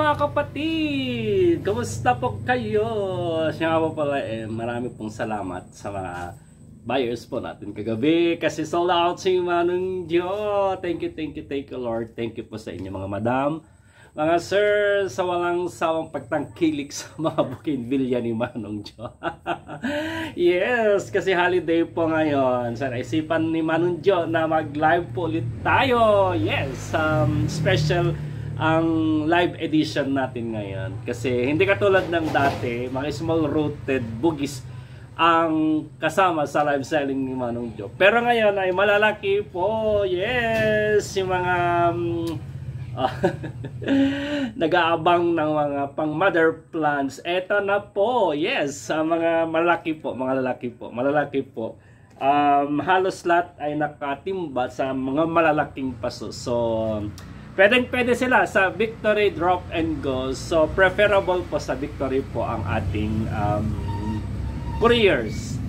mga kapatid! Kumusta po kayo? Siya nga po pala eh, marami pong salamat sa mga buyers po natin kagabi kasi sold out si Manong Jo. Thank you, thank you, thank you Lord. Thank you po sa inyo mga madam. Mga sir, sa walang sawang pagtangkilik sa mga bougainvillea ni Manong Jo. yes, kasi holiday po ngayon. Sa naisipan ni Manong Jo na mag-live po ulit tayo. Yes, um, special ang live edition natin ngayon. Kasi hindi katulad ng dati, mga small rooted bugis ang kasama sa live selling ni Manong Joe. Pero ngayon ay malalaki po. Yes, yung mga um, uh, nag-aabang ng mga pang mother plants. Eto na po. Yes, sa mga malaki po, mga lalaki po, malalaki po. Um, halos lahat ay nakatimba sa mga malalaking paso. So, Pwedeng pwede sila sa Victory Drop and Go. So preferable po sa Victory po ang ating um, couriers.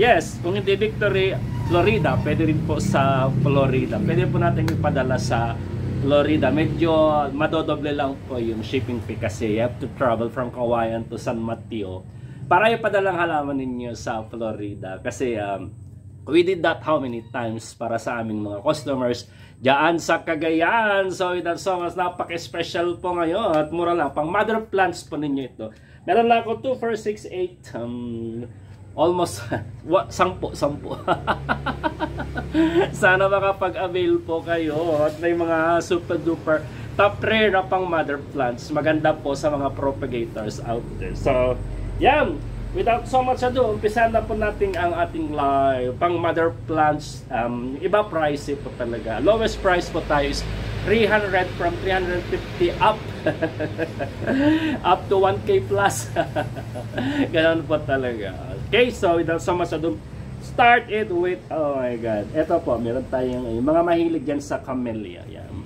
Yes, kung hindi Victory, Florida, pwede rin po sa Florida. Pwede po natin ipadala sa Florida. Medyo madodoble lang po yung shipping fee kasi you have to travel from Kawayan to San Mateo para ipadala ang halaman ninyo sa Florida. Kasi um, we did that how many times para sa aming mga customers Diyan sa Cagayan. So, that's so much napaka-special po ngayon. At mura lang. Pang mother plants po ninyo ito. Meron lang ako 2, 4, 6, 8. Um, almost, what, sampu, sampu. Sana makapag-avail po kayo. At may mga super duper top rare na pang mother plants. Maganda po sa mga propagators out there. So, yan without so much ado, umpisa na po natin ang ating live pang mother plants. Um, iba price po talaga. Lowest price po tayo is 300 from 350 up up to 1k plus. Ganun po talaga. Okay, so without so much ado, start it with, oh my god. Ito po, meron tayong, yung mga mahilig dyan sa camellia. Yan.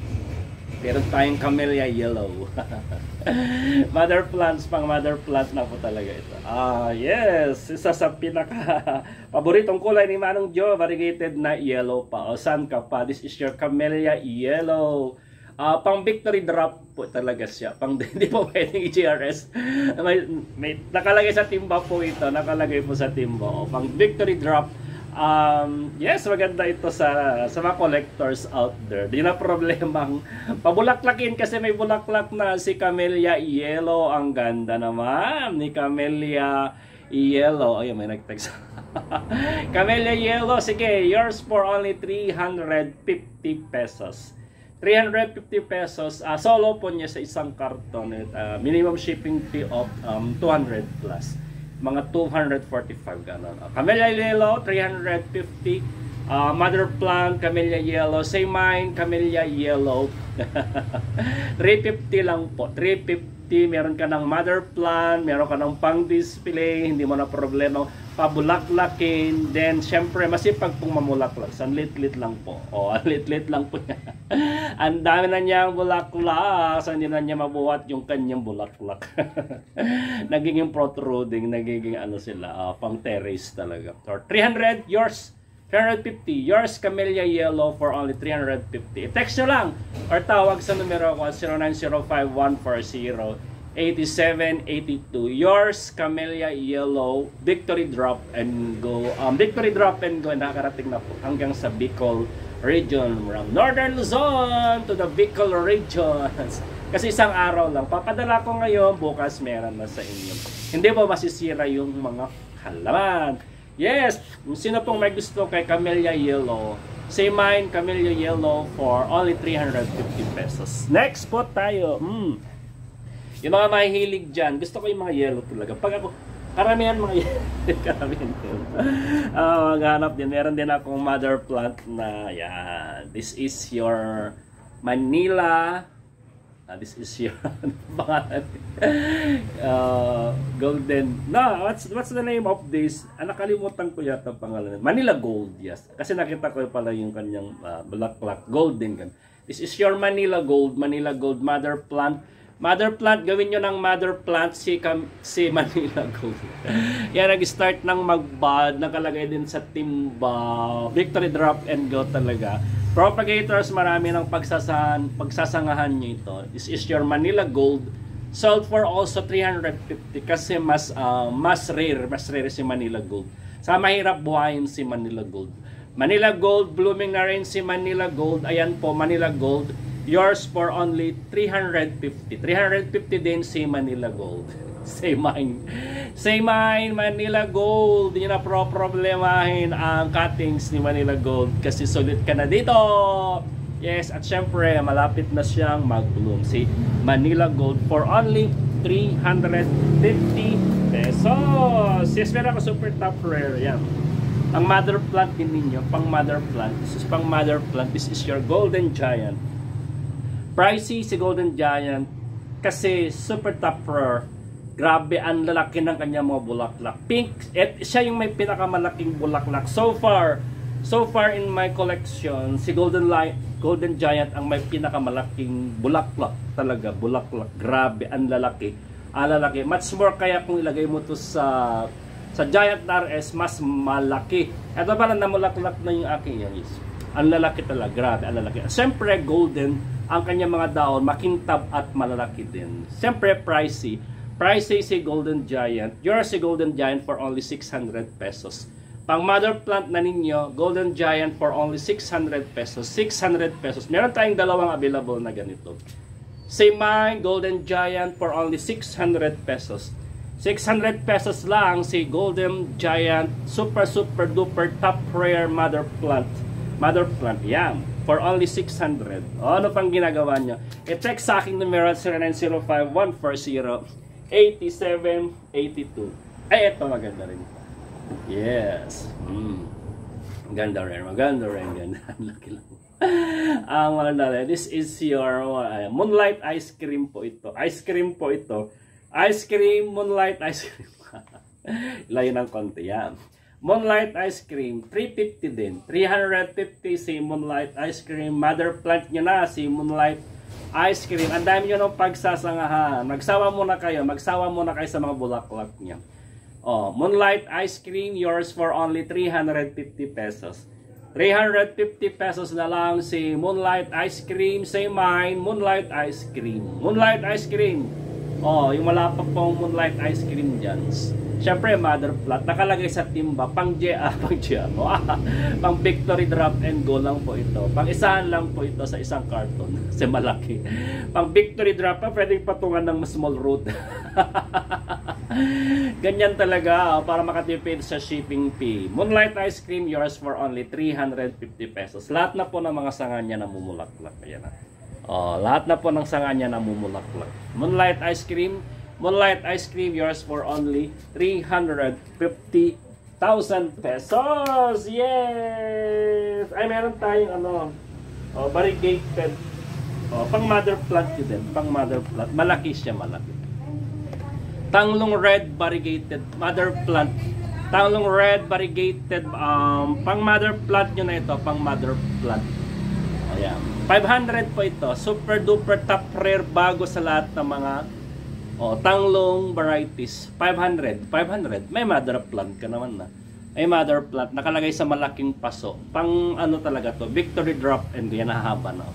Meron tayong camellia yellow. mother plants, pang mother plant na po talaga ito. Ah, yes. Isa sa pinaka paboritong kulay ni Manong Joe, variegated na yellow pa. O saan ka pa? This is your camellia yellow. Uh, pang victory drop po talaga siya. Pang hindi po pwedeng i-GRS. may, may, nakalagay sa timba po ito. Nakalagay po sa timba. O, pang victory drop Um, yes, maganda ito sa sa mga collectors out there. Di na problemang pabulaklakin kasi may bulaklak na si Camellia Yellow. Ang ganda naman ni Camellia Yellow. Ay, may nag-text. Camellia Yellow, sige, yours for only 350 pesos. 350 pesos. Uh, solo po niya sa isang karton. Uh, minimum shipping fee of um, 200 plus mga 245 ganun. Uh, Camellia Yellow, 350. Uh, mother plant, Camellia Yellow. Say mine, Camellia Yellow. 350 lang po. 350. Meron ka ng mother plant, meron ka ng pang display, hindi mo na problema pabulaklakin. Then, syempre, masipag pong mamulaklak. Ang lit-lit lang po. O, oh, lit-lit lang po ang dami na niyang bulaklak. Hindi na niya mabuhat yung kanyang bulaklak. nagiging protruding, nagiging ano sila, uh, pang terrace talaga. So, 300, yours. 350. Yours, Camellia Yellow for only 350. Text nyo lang or tawag sa numero ko 0905 8782. Yours, Camellia Yellow, Victory Drop and Go. Um, Victory Drop and Go, nakarating na po hanggang sa Bicol region. From Northern Luzon to the Bicol regions. Kasi isang araw lang. Papadala ko ngayon, bukas meron na sa inyo. Hindi po masisira yung mga halaman. Yes, sino pong may gusto kay Camellia Yellow, say mine, Camellia Yellow for only 350 pesos. Next po tayo. Mm. Yung mga mahihilig dyan, gusto ko yung mga yellow talaga. Pag ako, karamihan mga yellow, karamihan ko. Uh, maghanap din. Meron din akong mother plant na, yan. This is your Manila, uh, this is your, pangalan, uh, golden, no, what's, what's the name of this? Ah, nakalimutan ko yata pangalan. Manila Gold, yes. Kasi nakita ko pala yung kanyang uh, black black golden. This is your Manila Gold, Manila Gold mother plant Mother plant, gawin nyo ng mother plant si, si Manila Gold. Yan, nag-start ng magbad, nakalagay din sa timba, victory drop and go talaga. Propagators, marami ng pagsasan, pagsasangahan nyo ito. This is your Manila Gold sold for also 350 kasi mas uh, mas rare, mas rare si Manila Gold. Sa mahirap buhayin si Manila Gold. Manila Gold, blooming na rin si Manila Gold. Ayan po, Manila Gold. Yours for only 350. 350 din si Manila Gold. Say mine. Say mine, Manila Gold. Hindi na pro problemahin ang cuttings ni Manila Gold kasi sulit ka na dito. Yes, at syempre, malapit na siyang mag-bloom. Si Manila Gold for only 350 pesos. Yes, meron ako super top rare. Yan. Ang mother plant din ninyo, pang mother plant. This is pang mother plant. This is your golden giant. Pricey si golden giant kasi super top rare. Grabe, ang lalaki ng kanyang mga bulaklak. Pink, et, siya yung may pinakamalaking bulaklak. So far, so far in my collection, si Golden Light, Golden Giant ang may pinakamalaking bulaklak talaga, bulaklak. Grabe, ang lalaki. Ang lalaki. Much more kaya kung ilagay mo to sa sa Giant RS, mas malaki. Ito pala namulaklak na yung aking yan is. Ang lalaki talaga, grabe, ang lalaki. Siyempre, golden, ang kanyang mga daon, makintab at malalaki din. Siyempre, pricey. Pricey si Golden Giant. You're si Golden Giant for only 600 pesos. Pang mother plant na ninyo, Golden Giant for only 600 pesos. 600 pesos. Meron tayong dalawang available na ganito. Same mine, Golden Giant for only 600 pesos. 600 pesos lang si Golden Giant Super Super Duper Top Rare Mother Plant. Mother Plant, yan. For only 600. O, ano pang ginagawa nyo? I-text sa aking numero 0905-140-8782. Ay, ito maganda rin. Yes. Mm. Ganda rin. Maganda rin. Ganda. Laki lang. Ang uh, this is your uh, moonlight ice cream po ito. Ice cream po ito. Ice cream, moonlight ice cream. Layo ng konti yan. Moonlight ice cream, 350 din. 350 si moonlight ice cream. Mother plant nyo na si moonlight ice cream. Ang dami nyo ng pagsasangahan. Magsawa muna kayo. Magsawa muna kayo sa mga bulaklak niya. Oh, Moonlight Ice Cream, yours for only 350 pesos. 350 pesos na lang si Moonlight Ice Cream. Say mine, Moonlight Ice Cream. Moonlight Ice Cream. Oh, yung wala pa pong Moonlight Ice Cream dyan. Siyempre, mother plot. Nakalagay sa timba. Pang J, ah, pang J, ano, ah, pang victory drop and go lang po ito. Pang isahan lang po ito sa isang carton. Kasi malaki. Pang victory drop pa, pwedeng patungan ng small root. Ganyan talaga oh, para makatipid sa shipping fee. Moonlight ice cream yours for only 350 pesos. Lahat na po ng mga sanga niya namumulaklak. Ayan na. Oh, lahat na po ng sanga niya namumulaklak. Moonlight ice cream, Moonlight ice cream yours for only 350,000 pesos. Yes! Ay meron tayong ano, oh, variegated Oh, pang mother plant yun din, pang mother plant. Malaki siya, malaki. Tanglong red variegated mother plant. Tanglong red variegated um, pang mother plant nyo na ito, pang mother plant. Ayan. 500 po ito. Super duper top rare bago sa lahat ng mga oh, tanglong varieties. 500. 500. May mother plant ka naman na. May mother plant. Nakalagay sa malaking paso. Pang ano talaga to. Victory drop and yan hahaba na.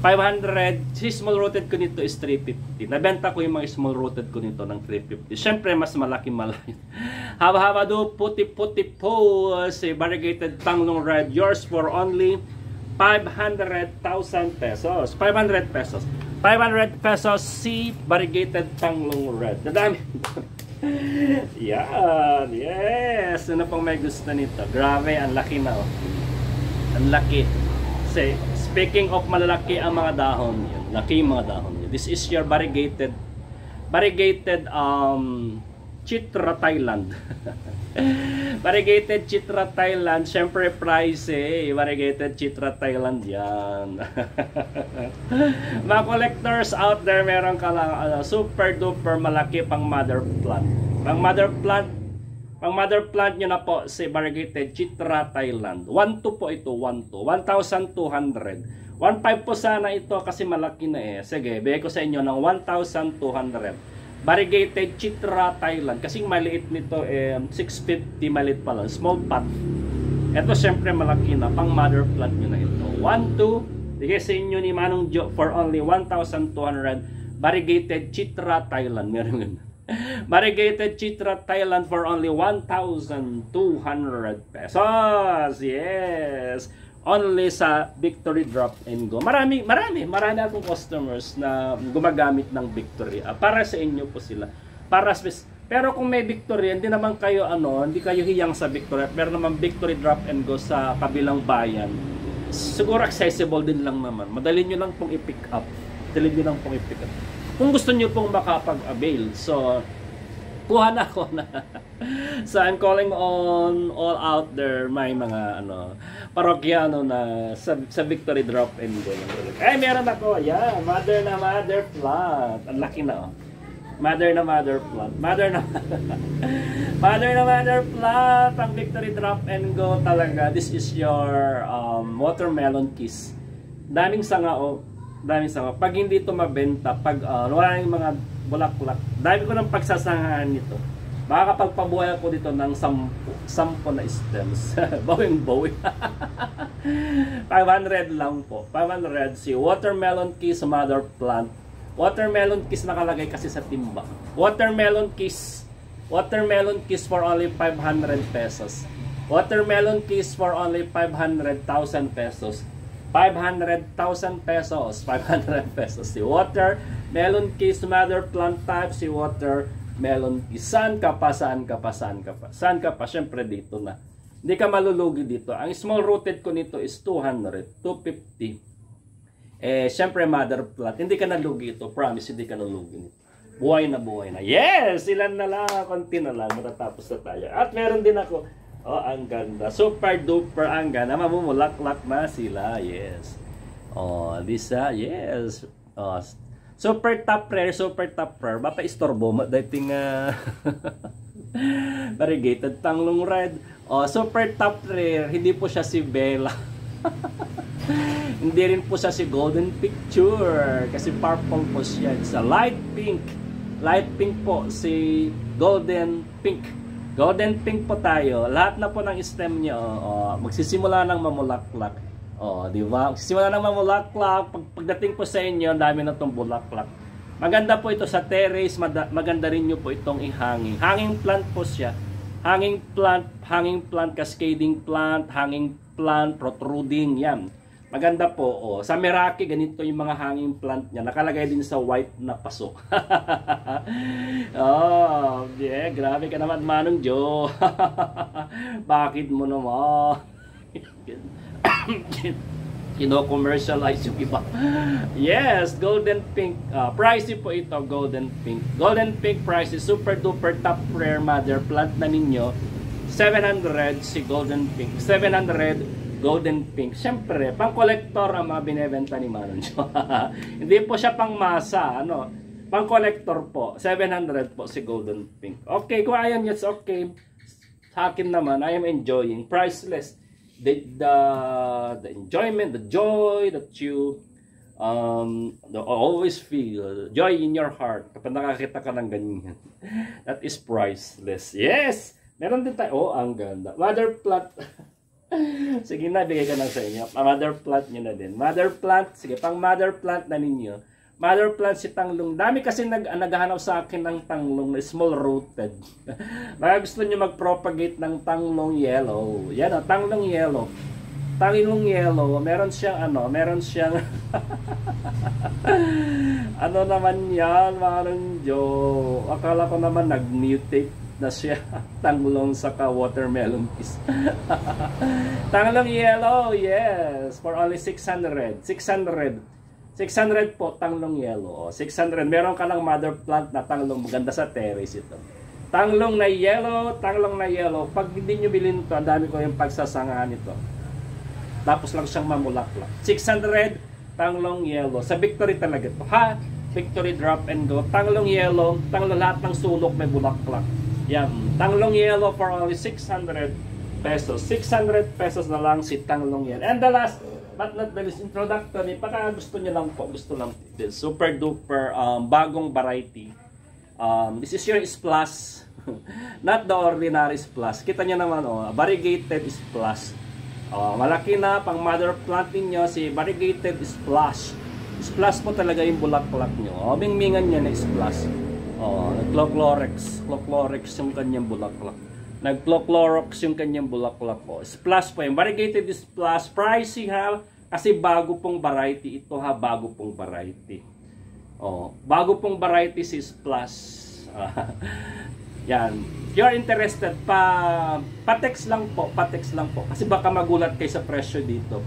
500, si small rooted ko nito is 350. Nabenta ko yung mga small rooted ko nito ng 350. Siyempre, mas malaki malaki. Haba-haba do, puti-puti po si variegated tanglong red. Yours for only 500,000 pesos. 500 pesos. 500 pesos si variegated tanglong red. Nadami. Yan. Yes. Ano pang may gusto nito? Grabe, ang laki na. Oh. Ang laki. Say, Speaking of malalaki ang mga dahon, yun, laki mga dahon. Yun. This is your variegated variegated um, Chitra Thailand. variegated Chitra Thailand. Siyempre price eh. Variegated Chitra Thailand yan. mga collectors out there, meron ka lang uh, super duper malaki pang mother plant. Pang mother plant ang mother plant nyo na po si variegated Chitra Thailand. 1.2 po ito, 1.2. 1,200. 1.5 po sana ito kasi malaki na eh. Sige, bigay ko sa inyo ng 1,200. Variegated Chitra Thailand. Kasing maliit nito eh, 650 maliit pa lang. Small pot. Ito syempre malaki na. Pang mother plant nyo na ito. 1.2. Bigay sa inyo ni Manong Joe for only 1,200 Variegated Chitra Thailand. Meron ganun. Chitra Thailand for only 1,200 pesos. Yes. Only sa Victory Drop and Go. Marami, marami, marami akong customers na gumagamit ng Victory. Uh, para sa inyo po sila. Para sa pero kung may Victory, hindi naman kayo ano, hindi kayo hiyang sa Victory. Pero naman Victory Drop and Go sa kabilang bayan. Siguro accessible din lang naman. Madali nyo lang pong i-pick up. Madali nyo lang pong i-pick up. Kung gusto nyo pong makapag-avail. So, kuha na ako na. so, I'm calling on all out there, may mga ano, parokyano na sa, sa Victory Drop and Go. Ay, meron ako. Yeah, mother na mother plant. Ang laki na oh. Mother na mother plant. Mother na Mother na mother plant. Ang victory drop and go talaga. This is your um, watermelon kiss. Daming sanga oh. Daming sanga. Pag hindi ito mabenta, pag uh, wala yung mga bulaklak, dami ko ng pagsasangahan nito. Baka kapag pabuhay ako dito ng sampu, sampu na stems. bawing bawi. 500 lang po. 500 si watermelon kiss mother plant Watermelon kiss nakalagay kasi sa timba. Watermelon kiss. Watermelon kiss for only 500 pesos. Watermelon kiss for only 500,000 pesos. 500,000 pesos. 500 pesos. Si water melon kiss mother plant type. Si water melon kiss. Saan ka pa? Saan ka pa? Saan ka pa? Saan ka pa? Siyempre dito na. Hindi ka malulugi dito. Ang small rooted ko nito is 200, 250. Eh, syempre mother plant, hindi ka nalugi ito. Promise, hindi ka nalugi nito. Buhay na buhay na. Yes! Ilan na lang, konti na lang, matatapos na tayo. At meron din ako, oh, ang ganda. Super duper ang ganda. Mamumulaklak na sila. Yes. Oh, Lisa, yes. Oh, super top rare, super top rare. Bapa istorbo, dating uh, variegated tanglong red. Oh, super top rare. Hindi po siya si Bella. Hindi rin po siya si Golden Picture kasi purple po siya. It's a light pink. Light pink po si Golden Pink. Golden pink po tayo. Lahat na po ng stem niya oh, magsisimula ng mamulaklak. Oh, di ba? Magsisimula ng mamulaklak. Pag, pagdating po sa inyo, dami na tong bulaklak. Maganda po ito sa terrace, maganda rin nyo po itong ihanging. Hanging plant po siya. Hanging plant, hanging plant, cascading plant, hanging plant, protruding, yan. Maganda po. Oh. Sa Meraki, ganito yung mga hanging plant niya. Nakalagay din sa white na paso. oh, yeah, grabe ka naman, Manong Joe. Bakit mo naman? Kino-commercialize yung iba. yes, golden pink. Uh, pricey po ito, golden pink. Golden pink price is super duper top rare mother plant na ninyo. 700 si golden pink. 700 golden pink. Siyempre, pang collector ang mga binebenta ni Manon Hindi po siya pang masa, ano. Pang collector po, 700 po si golden pink. Okay, kung ayaw niya, it's okay. Sa akin naman, I am enjoying. Priceless. The, the, the enjoyment, the joy that you um, the, always feel joy in your heart kapag nakakita ka ng ganyan. That is priceless. Yes! Meron din tayo. Oh, ang ganda. Mother plant. sige na, bigay ko lang sa inyo. Mother plant nyo na din. Mother plant, sige, pang mother plant na ninyo. Mother plant si tanglong. Dami kasi nag, naghahanap sa akin ng tanglong small rooted. Baka gusto nyo mag-propagate ng tanglong yellow. Yan o, oh, tanglong yellow. Tanglong yellow, meron siyang ano, meron siyang ano naman yan, marang Joe. Akala ko naman nag-mutate na siya tanglong sa ka watermelon kiss tanglong yellow. Yes for only 600 600 600 po tanglong yellow. 600 meron ka lang mother plant na tanglong. Maganda sa terrace ito. Tanglong na yellow tanglong na yellow. Pag hindi nyo bilhin to ang dami ko yung pagsasangahan nito. Tapos lang siyang mamulaklak. 600 tanglong yellow. Sa victory talaga to ha? Victory drop and go. Tanglong yellow tanglong lahat ng sulok may bulaklak yan. Tanglong yellow for only 600 pesos. 600 pesos na lang si Tanglong yellow. And the last but not the least introductory, pagka gusto niyo lang po, gusto lang super duper um, bagong variety. Um, this is your splash. not the ordinary splash. Kita niyo naman, oh, variegated splash. Oh, malaki na pang mother plant niyo si variegated splash. Splash po talaga yung bulaklak nyo. O, mingmingan niya na splash. O, nag-chlorox. Chlorox yung kanyang bulaklak. Nag-chlorox yung kanyang bulaklak po. Splash po yung variegated splash. Pricey ha. Kasi bago pong variety ito ha. Bago pong variety. O, bago pong variety si splash. yan. If you're interested, pa, pa-text lang po. Pa-text lang po. Kasi baka magulat kayo sa presyo dito.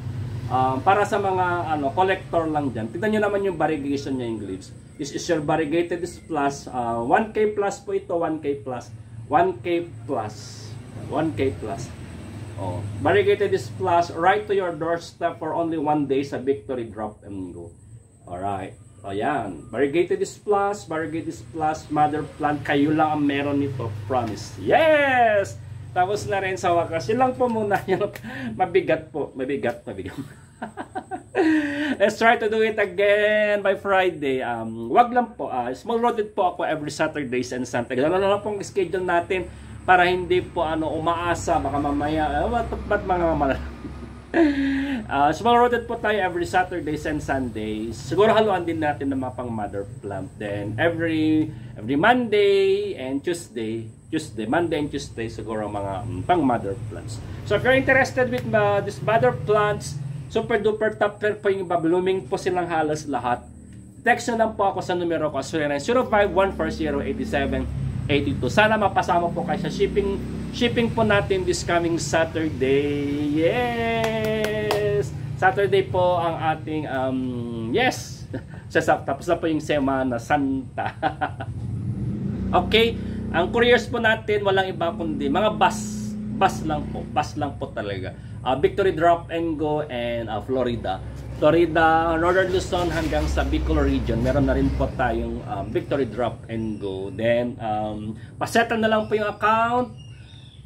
Um, para sa mga ano collector lang dyan, tignan nyo naman yung variegation niya yung leaves. This is your variegated plus. Uh, 1K plus po ito, 1K plus. 1K plus. 1K plus. Oh, variegated is plus right to your doorstep for only one day sa Victory Drop and Go. Alright. O yan. Variegated is plus, variegated is plus, mother plant. Kayo lang ang meron nito. Promise. Yes! Tapos na rin sa wakas. Yun lang po muna yung mabigat po. Mabigat, mabigat. Let's try to do it again by Friday. Um, wag lang po. Uh, small roaded po ako every Saturdays and Sunday. Ano lang pong schedule natin para hindi po ano umaasa. Baka mamaya, uh, ba't, ba't mga mal uh, small roaded po tayo every Saturdays and Sundays. Siguro haluan din natin ng mga pang mother plant. Then every every Monday and Tuesday, Tuesday, Monday and Tuesday siguro mga um, pang mother plants. So if you're interested with uh, this mother plants, super duper top pair po yung blooming po silang halos lahat. Text na lang po ako sa numero ko. So, 051408782. Sana mapasama po kayo sa shipping shipping po natin this coming Saturday. Yes! Saturday po ang ating um, yes! Tapos na po yung Semana Santa. okay? Ang couriers po natin walang iba kundi mga bus. Bus lang po. Bus lang po talaga uh, Victory Drop and Go and uh, Florida. Florida, Northern Luzon hanggang sa Bicol region. Meron na rin po tayong um, Victory Drop and Go. Then, um, pasetan na lang po yung account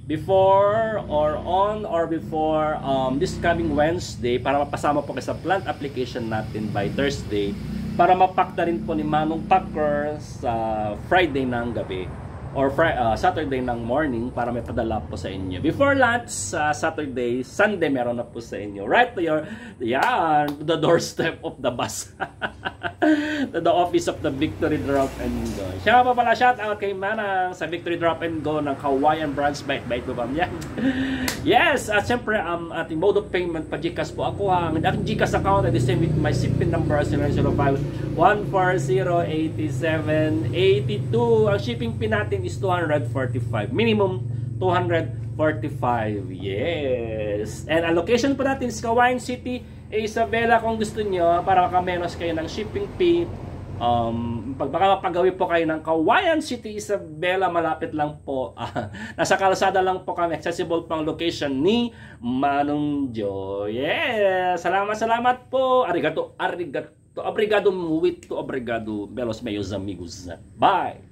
before or on or before um, this coming Wednesday para mapasama po kayo sa plant application natin by Thursday para mapak na rin po ni Manong Packer sa Friday ng gabi or Friday, uh, Saturday ng morning para may padala po sa inyo. Before lunch, sa uh, Saturday, Sunday meron na po sa inyo. Right to your, yeah, to the doorstep of the bus. to the office of the Victory Drop and Go. Siya pa pala, shout out kay Manang sa Victory Drop and Go ng Hawaiian branch. Bait po ba yan? yes, at syempre, um, ating mode of payment pa Gcash po. Ako ang aking Gcash account at the same with my SIPIN number 0905 1408782. Ang shipping pin natin is 245. Minimum 245. Yes. And ang location po natin is Kawain City, Isabela kung gusto nyo para makamenos kayo ng shipping fee. Um, pag baka mapagawi po kayo ng Kawayan City, Isabela, malapit lang po. Uh, nasa kalsada lang po kami. Accessible pang location ni Manong Jo. Yeah! Salamat, salamat po. Arigato, arigato. Obrigado muito, obrigado, belos meus amigos. Bye!